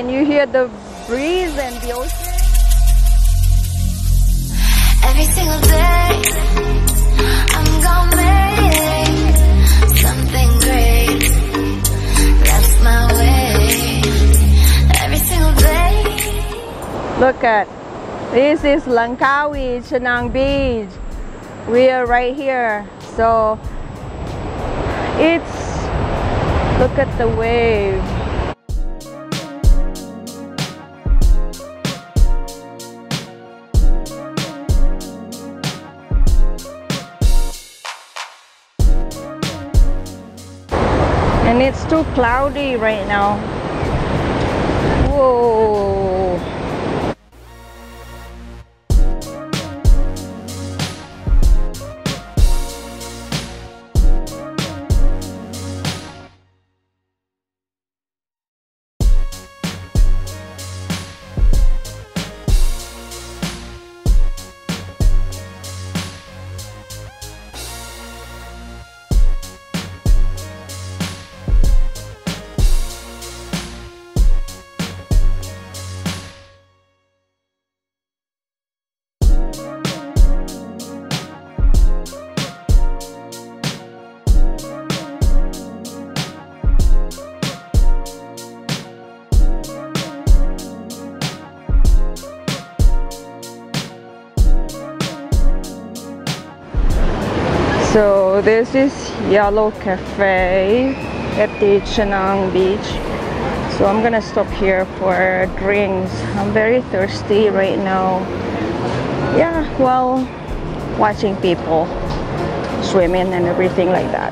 Can you hear the breeze and the ocean? Every single day, I'm gonna make something great. That's my way. Every single day. Look at this is Langkawi Chenang Beach. We are right here. So it's look at the wave. And it's too cloudy right now. Whoa. So this is Yellow Cafe at the Chenang Beach. So I'm gonna stop here for drinks. I'm very thirsty right now. Yeah, well, watching people swimming and everything like that.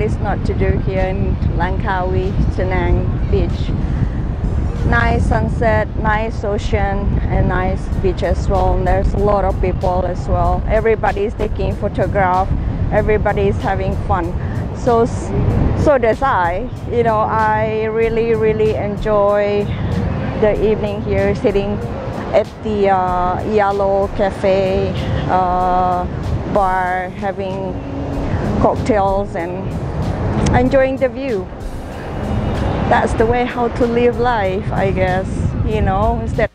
What is not to do here in Langkawi, Chenang Beach. Nice sunset, nice ocean, and nice beach as well. And there's a lot of people as well. Everybody is taking photograph. Everybody is having fun. So, so does I. You know, I really, really enjoy the evening here, sitting at the uh, Yellow Cafe uh, bar, having cocktails and enjoying the view. That's the way how to live life, I guess, you know, instead